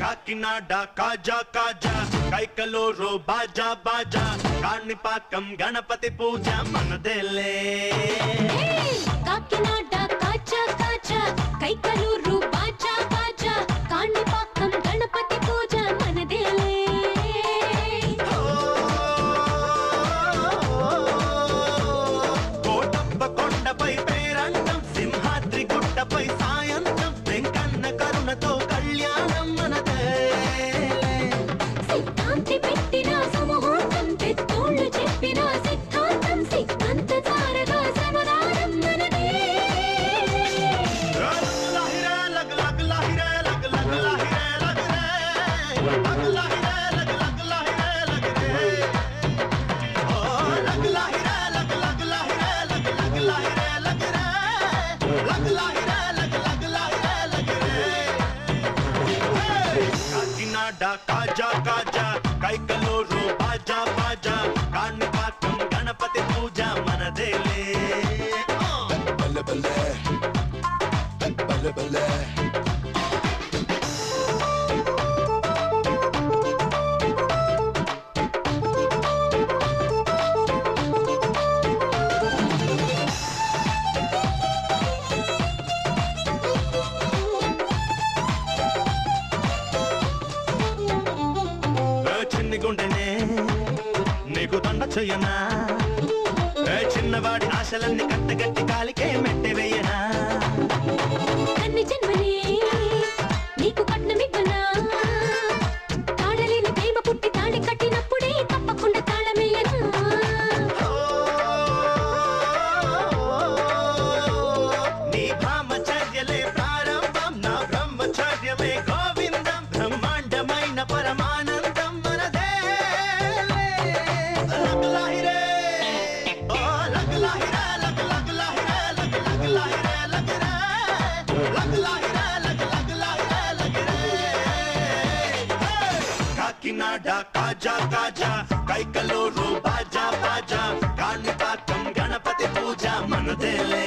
काकीनाडा काजा। काजा कैकलोरो बाजा बाजा। गणपति पूजा मन देले। काकीनाडा డాడా కాజా కాజా కైకలూరు బాజా బాజా కాన్ని పాకం గణపతి పూజ మనదేలే బల్ల బల్ల బల్ల బల్ల నీకు దండ చెయ్యనా చిన్నవాడి ఆశలన్నీ కట్టగట్టి కాలికే మెట్టి వెయ్యనా కాకినాడా కాజా కాజా కైకలూరు బాజా బాజా కాణిపాకం గణపతి పూజ మనదేలే.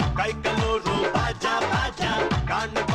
కై కలూరు బాజా బాజా కాండ